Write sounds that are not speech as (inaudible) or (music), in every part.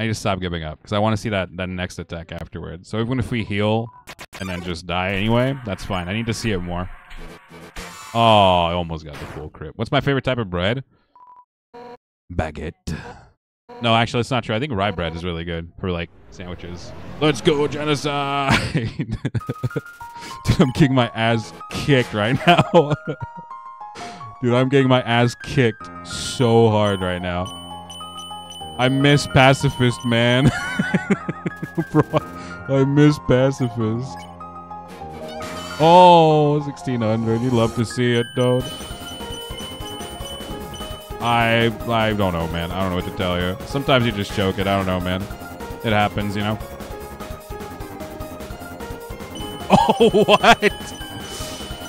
I to stop giving up because I want to see that, that next attack afterwards. So even if we heal and then just die anyway, that's fine. I need to see it more. Oh, I almost got the full crit. What's my favorite type of bread? Baguette. No, actually, it's not true. I think rye bread is really good for like sandwiches. Let's go, genocide! (laughs) Dude, I'm getting my ass kicked right now. (laughs) Dude, I'm getting my ass kicked so hard right now. I miss pacifist, man. (laughs) Bro, I miss pacifist. Oh, 1600. You love to see it, dude. I I don't know, man. I don't know what to tell you. Sometimes you just choke it. I don't know, man. It happens, you know. (laughs) Oh, what?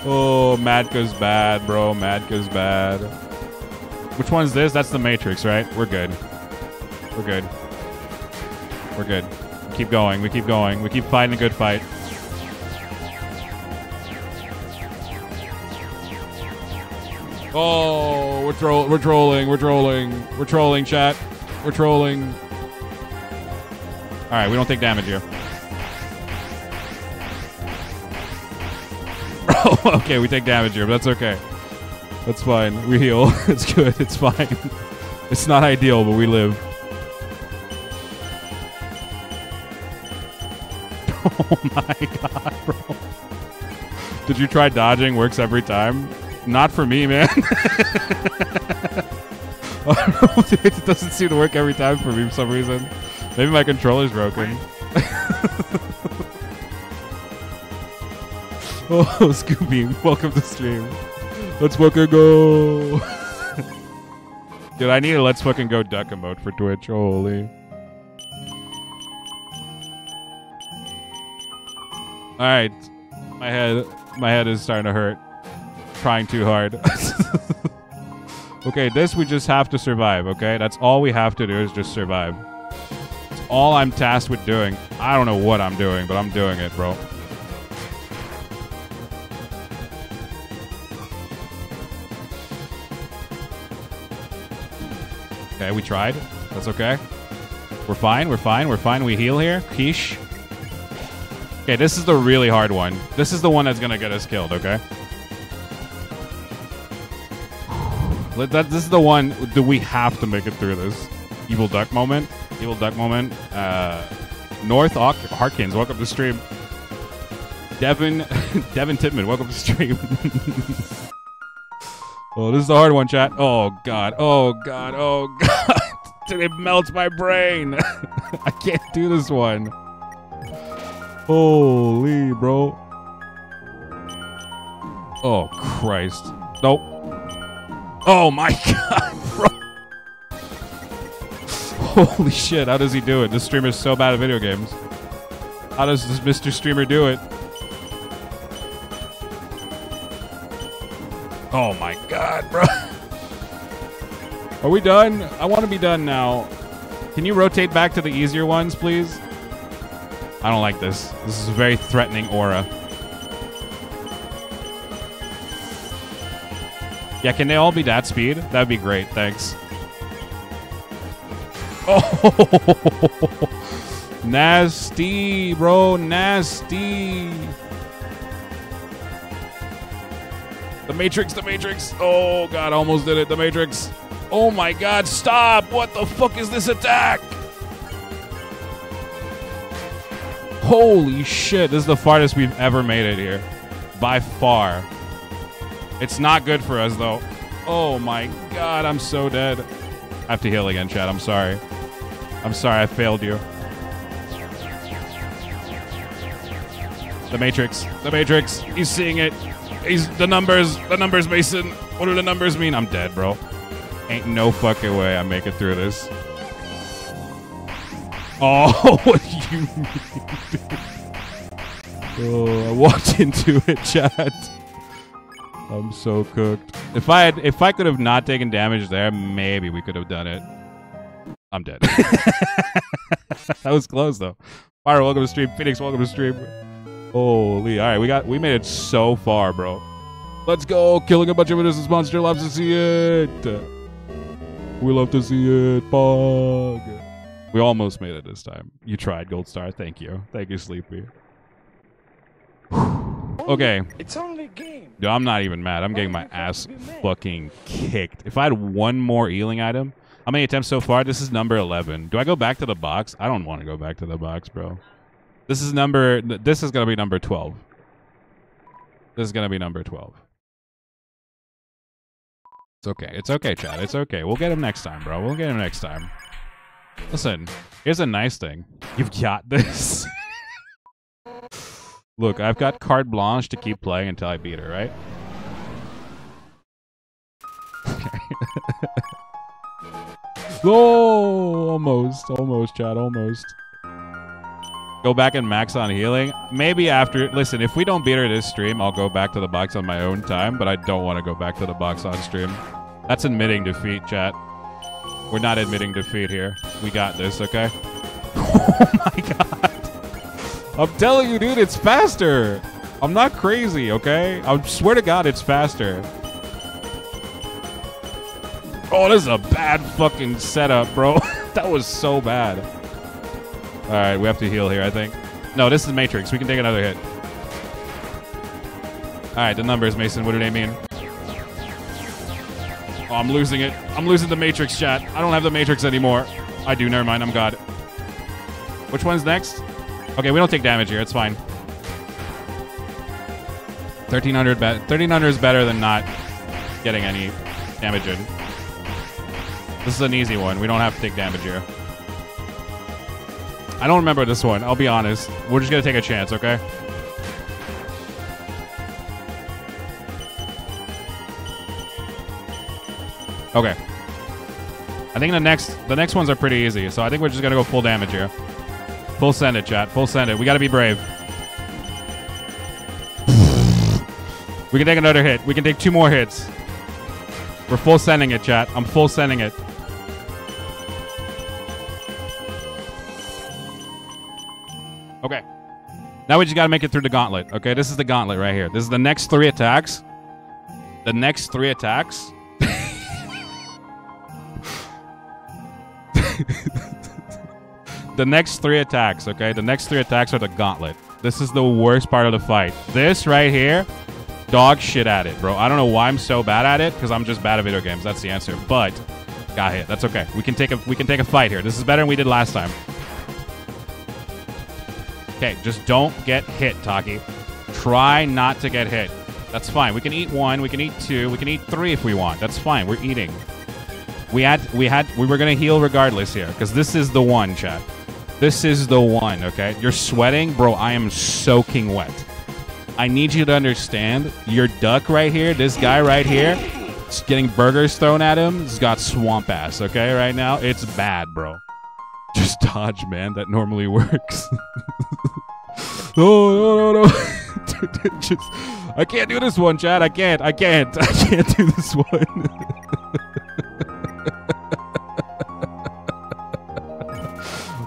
Oh, Madka's bad, bro. Madka's bad. Which one's this? That's the Matrix, right? We're good. We're good. We're good. We keep going. We keep going. We keep fighting a good fight. Oh, we're troll we're trolling, we're trolling, we're trolling, chat. We're trolling. Alright, we don't take damage here. (laughs) okay, we take damage here, but that's okay. That's fine. We heal. (laughs) it's good. It's fine. (laughs) It's not ideal, but we live. (laughs) Oh my god, bro. Did you try dodging? Works every time? Not for me, man. (laughs) it doesn't seem to work every time for me for some reason. Maybe my controller's broken. (laughs) oh, Scooby, welcome to stream. Let's fucking go. Dude, I need a let's fucking go duck emote for Twitch. Holy. All right, my head, my head is starting to hurt. Trying too hard. (laughs) okay, this we just have to survive. Okay, that's all we have to do is just survive. It's all I'm tasked with doing. I don't know what I'm doing, but I'm doing it, bro. Okay, we tried. That's okay. We're fine. We're fine. We're fine. We heal here. Quiche. Okay, this is the really hard one. This is the one that's gonna get us killed, okay? That, this is the one that we have to make it through this. Evil Duck moment. Evil Duck moment. Uh, North Ark- Harkins, welcome to the stream. Devin Devin Titman, welcome to stream. (laughs) (laughs) oh, this is the hard one, chat. Oh god. Oh god. Oh (laughs) god. It melts my brain. I can't do this one. Holy, bro. Oh, Christ. Nope. Oh, my (laughs) God, bro. Holy shit, how does he do it? This streamer's so bad at video games. How does this Mr. Streamer do it? Oh, my God, bro. (laughs) Are we done? I want to be done now. Can you rotate back to the easier ones, please? I don't like this. This is a very threatening aura. Yeah, can they all be that speed? That'd be great. Thanks. Oh, (laughs) nasty, bro. Nasty. The Matrix, the Matrix. Oh, God, almost did it. The Matrix. Oh, my God, stop. What the fuck is this attack? Holy shit, this is the farthest we've ever made it here. By far. It's not good for us, though. Oh my god, I'm so dead. I have to heal again, Chad. I'm sorry. I'm sorry, I failed you. The Matrix. The Matrix. He's seeing it. He's the numbers. The numbers, Mason. What do the numbers mean? I'm dead, bro. Ain't no fucking way I make it through this. Oh, (laughs) (laughs) oh, I walked (laughs) into it, chat. I'm so cooked. If I had, if I could have not taken damage there, maybe we could have done it. I'm dead. (laughs) that was close though. Fire, welcome to stream. Phoenix, welcome to stream. Holy, all right, we got, we made it so far, bro. Let's go, killing a bunch of innocent monster. Loves to see it. We love to see it, Pog. We almost made it this time. You tried, Gold Star. Thank you. Thank you, Sleepy. (sighs) okay. It's only a game. Dude, I'm not even mad. I'm getting my ass fucking kicked. If I had one more healing item, how many attempts so far? This is number 11. Do I go back to the box? I don't want to go back to the box, bro. This is number. This is gonna be number 12. This is gonna be number 12. It's okay. It's okay, Chad. It's okay. We'll get him next time, bro. We'll get him next time. Listen, here's a nice thing. You've got this. (laughs) Look, I've got carte blanche to keep playing until I beat her, right? Okay. (laughs) oh, almost, almost, Chad, almost. Go back and max on healing. Maybe after. Listen, if we don't beat her this stream, I'll go back to the box on my own time. But I don't want to go back to the box on stream. That's admitting defeat, chat. We're not admitting defeat here. We got this, okay? (laughs) oh my god. I'm telling you, dude, it's faster. I'm not crazy, okay? I swear to God, it's faster. Oh, this is a bad fucking setup, bro. (laughs) that was so bad. All right, we have to heal here, I think. No, this is Matrix. We can take another hit. All right, the numbers, Mason. What do they mean? Oh, I'm losing it. I'm losing the Matrix chat. I don't have the Matrix anymore. I do. Never mind. I'm God. Which one's next? Okay, we don't take damage here. It's fine. 1300 be 1300 is better than not getting any damage in. This is an easy one. We don't have to take damage here. I don't remember this one. I'll be honest. We're just going to take a chance, okay? Okay. I think the next the next ones are pretty easy, so I think we're just gonna go full damage here. Full send it, chat. Full send it. We gotta be brave. we can take another hit. We can take two more hits. We're full sending it, chat. I'm full sending it. Okay. Now we just gotta make it through the gauntlet. Okay, this is the gauntlet right here. This is the next three attacks. The next three attacks (laughs) the next three attacks, okay? The next three attacks are the gauntlet. This is the worst part of the fight. This right here, dog shit at it, bro. I don't know why I'm so bad at it, because I'm just bad at video games. That's the answer. But got hit. That's okay. We can take a we can take a fight here. This is better than we did last time. Okay, just don't get hit, Taki. Try not to get hit. That's fine. We can eat one, we can eat two, we can eat three if we want. That's fine. We're eating. We had we had we were gonna heal regardless here because this is the one, chat. This is the one. Okay, you're sweating, bro. I am soaking wet. I need you to understand. Your duck right here, this guy right here, is getting burgers thrown at him. He's got swamp ass. Okay, right now it's bad, bro. Just dodge, man. That normally works. (laughs) no, no, no, no. (laughs) Just, I can't do this one, Chad. I can't. I can't. (laughs) I can't do this one.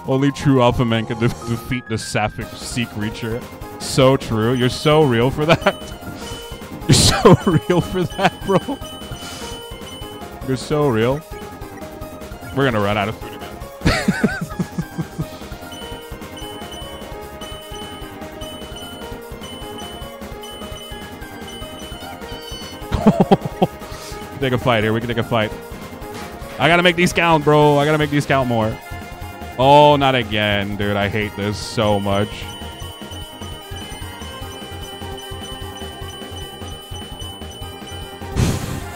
Only true alpha man can de (laughs) defeat the sapphic sea creature. So true. You're so real for that. (laughs) You're so (laughs) real for that, bro. You're so real. We're gonna run out of food again. take a fight here. We can take a fight. I gotta make these count, bro. I gotta make these count more. Oh, not again, dude. I hate this so much. (laughs)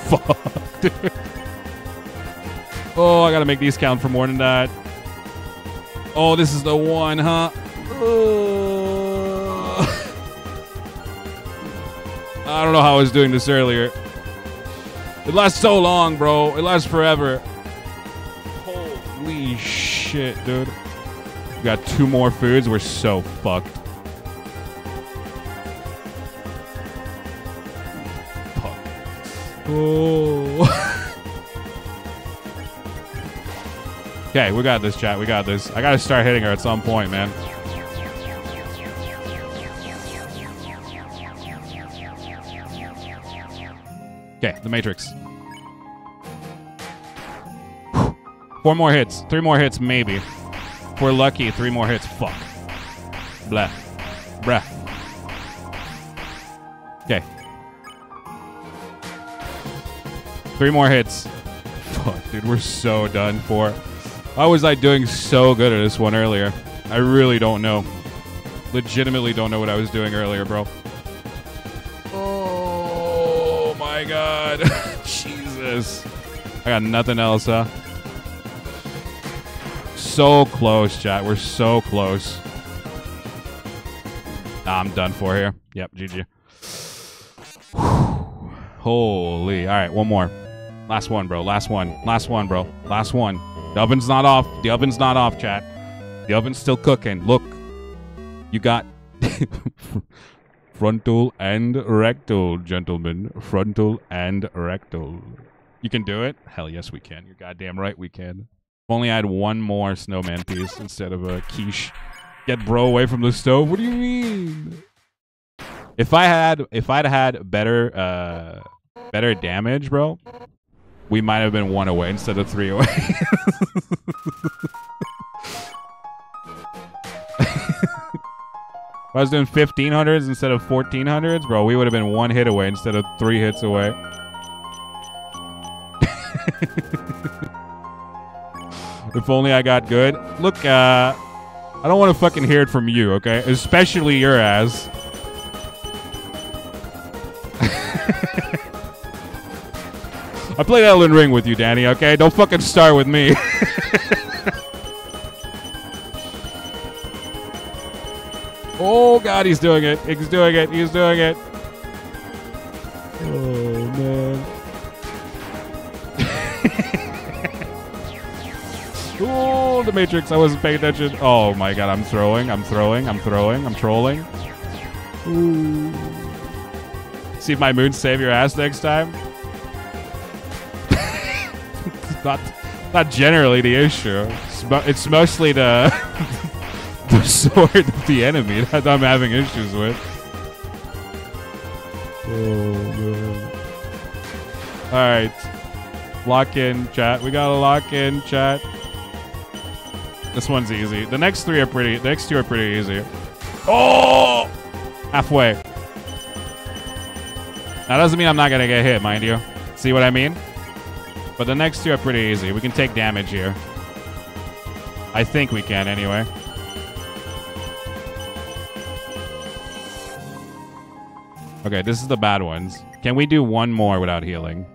Fuck, dude. Oh, I gotta make these count for more than that. Oh, this is the one, huh? (laughs) I don't know how I was doing this earlier. It lasts so long, bro. It lasts forever. Shit, dude. We got two more foods. We're so fucked. Fuck. Oh. okay, we got this, chat. We got this. I gotta start hitting her at some point, man. Okay, the Matrix. Four more hits. Three more hits, maybe. If we're lucky, three more hits. Fuck. Blah. Bruh. Okay. Three more hits. Fuck, dude, we're so done for. Why was I doing so good at this one earlier? I really don't know. Legitimately don't know what I was doing earlier, bro. Oh my god. (laughs) Jesus. I got nothing else, huh? So close, chat. We're so close. I'm done for here. Yep, GG. (sighs) Holy. All right, one more. Last one, bro. Last one. Last one, bro. Last one. The oven's not off. The oven's not off, chat. The oven's still cooking. Look. You got (laughs) frontal and rectal, gentlemen. Frontal and rectal. You can do it? Hell yes, we can. You're goddamn right we can. If only I had one more snowman piece instead of a quiche. Get bro away from the stove. What do you mean? If I had if I'd had better uh better damage, bro, we might have been one away instead of three away. (laughs) If I was doing 1500s instead of 1400s, bro, we would have been one hit away instead of three hits away. (laughs) if only I got good. Look, uh, I don't want to fucking hear it from you, okay? Especially your ass. (laughs) I played Elden Ring with you, Danny, okay? Don't fucking start with me. (laughs) oh, God, he's doing it. He's doing it. He's doing it. Oh, Matrix. I wasn't paying attention. Oh, my God. I'm throwing. I'm throwing. I'm throwing. I'm trolling. Ooh. See if my moons save your ass next time. (laughs) not, not generally the issue. It's, it's mostly the (laughs) the sword of the enemy that I'm having issues with. Oh! All right, lock in chat. We gotta lock in chat. This one's easy. The next three are pretty. The next two are pretty easy. Oh, halfway. That doesn't mean I'm not gonna get hit, mind you. See what I mean? But the next two are pretty easy. We can take damage here. I think we can, anyway. Okay, this is the bad ones. Can we do one more without healing?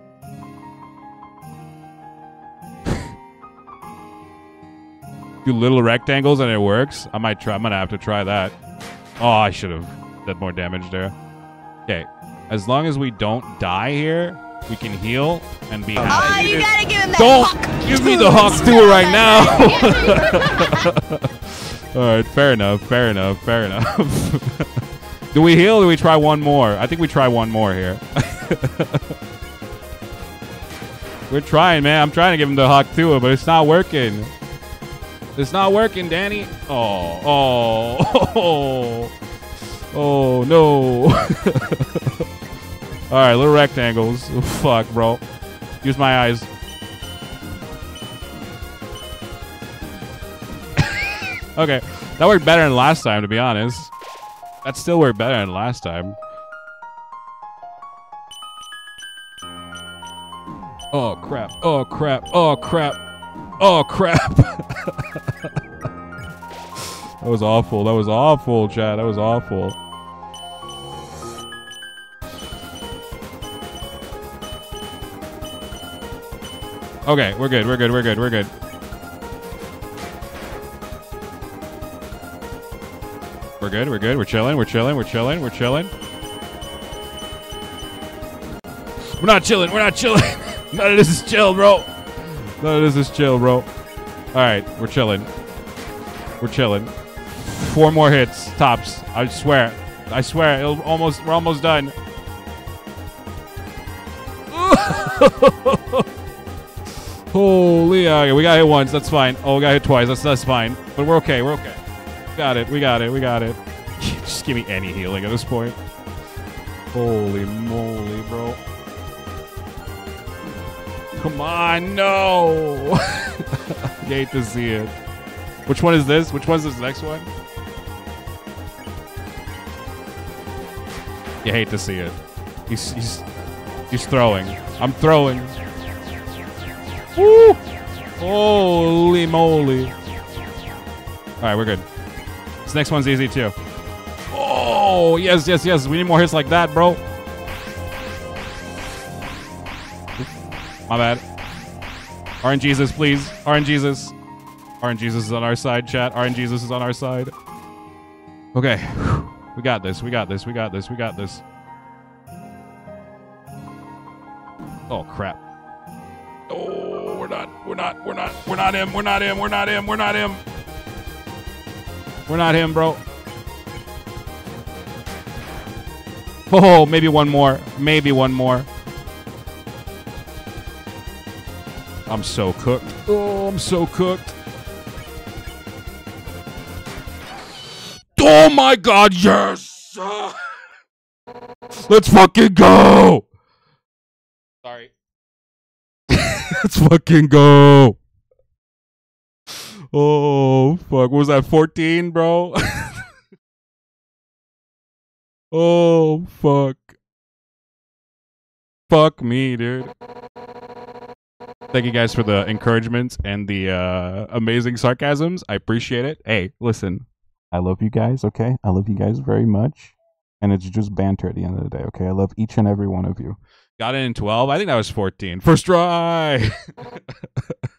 Do little rectangles and it works? I might try. I'm gonna have to try that. Oh, I should have done more damage there. Okay, as long as we don't die here, we can heal and be Oh, happy. you gotta give him that Don't Hawk give me the Hawk Tuah right now. (laughs) (laughs) All right, fair enough, fair enough, fair enough. (laughs) do we heal or do we try one more? I think we try one more here. We're trying, man. I'm trying to give him the Hawk Tuah, but it's not working. It's not working, Danny. Oh, oh, oh, oh, no. (laughs) All right, little rectangles. Oh, fuck, bro. Use my eyes. (laughs) okay, that worked better than last time, to be honest. That still worked better than last time. Oh crap! Oh crap! Oh crap! Oh crap! (laughs) that was awful. That was awful, Chad. That was awful. Okay, we're good. We're good. We're good. We're good. We're good. We're good. We're chilling. We're chilling. We're chilling. We're chilling. We're not chilling. We're not chilling. (laughs) None of this is chill, bro. None of this is chill, bro. All right, we're chilling. We're chilling. Four more hits, tops. I swear. I swear. It'll almost. We're almost done. (laughs) Holy, okay, we got hit once. That's fine. Oh, we got hit twice. That's that's fine. But we're okay. We're okay. Got it. We got it. We got it. (laughs) Just give me any healing at this point. Holy moly, bro. Come on, no. (laughs) I hate to see it. Which one is this? Which one's this next one? You hate to see it. He's he's he's throwing. I'm throwing. Woo! Holy moly! All right, we're good. This next one's easy too. Oh yes, yes, yes. We need more hits like that, bro. My bad. RNGesus, Jesus, please. RNGesus. Jesus. RNGesus Jesus is on our side, chat. RNGesus Jesus is on our side. Okay. We got this. We got this. We got this. We got this. Oh, crap. Oh, we're not. We're not. We're not. We're not him. We're not him. We're not him. We're not him. We're not him, bro. Oh, maybe one more. Maybe one more. I'm so cooked. Oh, I'm so cooked. Oh my god, yes! Let's fucking go! Sorry. (laughs) Let's fucking go. Oh, fuck. What was that, 14, bro? (laughs) oh, fuck. Fuck me, dude. Thank you guys for the encouragement and the uh, amazing sarcasms. I appreciate it. Hey, listen, I love you guys, okay? I love you guys very much. And it's just banter at the end of the day, okay? I love each and every one of you. Got it in 12. I think that was 14. First try. (laughs)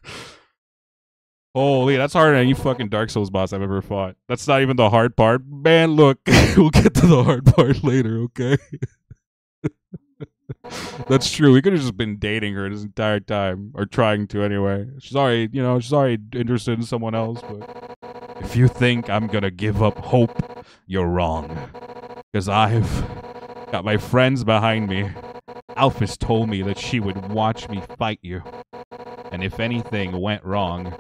Holy, that's harder than any fucking Dark Souls boss I've ever fought. That's not even the hard part. Man, look, (laughs) we'll get to the hard part later, okay? (laughs) That's true. We could have just been dating her this entire time, or trying to anyway. She's already, you know, she's already interested in someone else. But if you think I'm gonna give up hope, you're wrong. Because I've got my friends behind me. Alphys told me that she would watch me fight you, and if anything went wrong,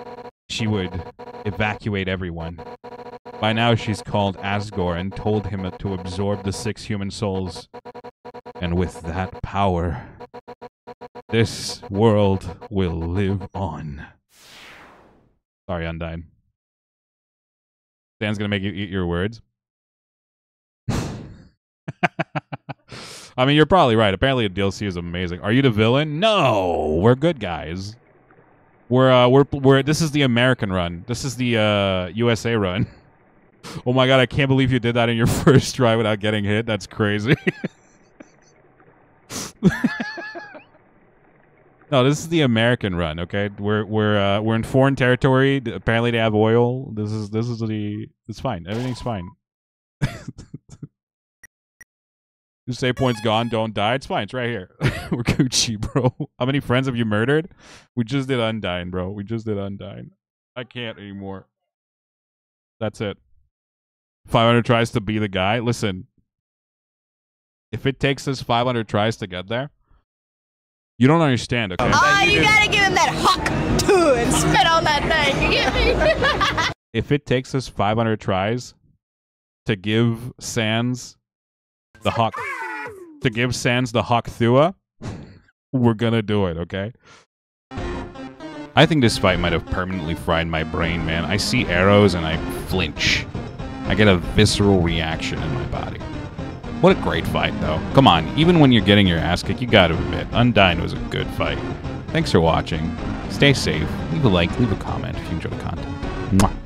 she would evacuate everyone. By now, she's called Asgore and told him to absorb the six human souls and with that power, this world will live on. Sorry, Undyne. Dan's gonna make you eat your words. (laughs) I mean, you're probably right. Apparently, a DLC is amazing. Are you the villain? No, we're good guys. We're uh, we're we're. This is the American run. This is the uh, USA run. (laughs) oh my god, I can't believe you did that in your (laughs) first try without getting hit. That's crazy. (laughs) no, this is the American run. Okay, we're we're uh, we're in foreign territory. Apparently, they have oil. This is this is the. It's fine. Everything's fine. (laughs) Save point's gone. Don't die. It's fine. It's right here. (laughs) we're Gucci, bro. How many friends have you murdered? We just did Undyne, bro. We just did Undyne. I can't anymore. That's it. 500 tries to be the guy. Listen, if it takes us 500 tries to get there, you don't understand, okay? Oh, you, you gotta give him that hawk tuah and spit on that thing. You get me? if it takes us 500 tries to give Sans the hawk, to give Sans the hawk tuah, we're gonna do it, okay? I think this fight might have permanently fried my brain, man. I see arrows and I flinch. I get a visceral reaction in my body. What a great fight, though. Come on, even when you're getting your ass kicked, you gotta admit, Undyne was a good fight. Thanks for watching. Stay safe. Leave a like, leave a comment if you enjoy the content. Mwah.